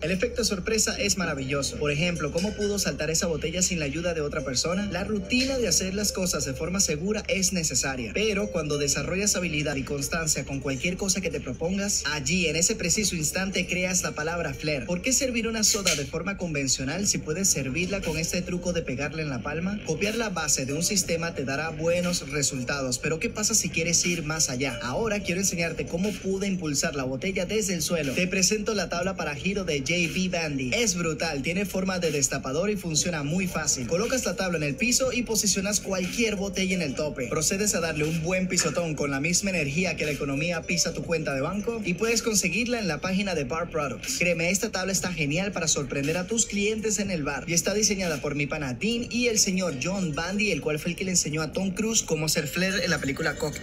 El efecto sorpresa es maravilloso. Por ejemplo, ¿cómo pudo saltar esa botella sin la ayuda de otra persona? La rutina de hacer las cosas de forma segura es necesaria, pero cuando desarrollas habilidad y constancia con cualquier cosa que te propongas, allí en ese preciso instante creas la palabra flair. ¿Por qué servir una soda de forma convencional si puedes servirla con este truco de pegarle en la palma? Copiar la base de un sistema te dará buenos resultados, pero ¿qué pasa si quieres ir más allá? Ahora quiero enseñarte cómo pude impulsar la botella desde el suelo. Te presento la tabla para giro JB Bandy. Es brutal, tiene forma de destapador y funciona muy fácil. Colocas la tabla en el piso y posicionas cualquier botella en el tope. Procedes a darle un buen pisotón con la misma energía que la economía pisa tu cuenta de banco y puedes conseguirla en la página de Bar Products. Créeme, esta tabla está genial para sorprender a tus clientes en el bar y está diseñada por mi pana Dean y el señor John Bandy, el cual fue el que le enseñó a Tom Cruise cómo hacer flair en la película Cocktail.